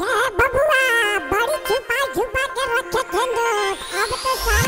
ये बबुआ बड़ी छुपा छुपा के रखे थे अब तो सारा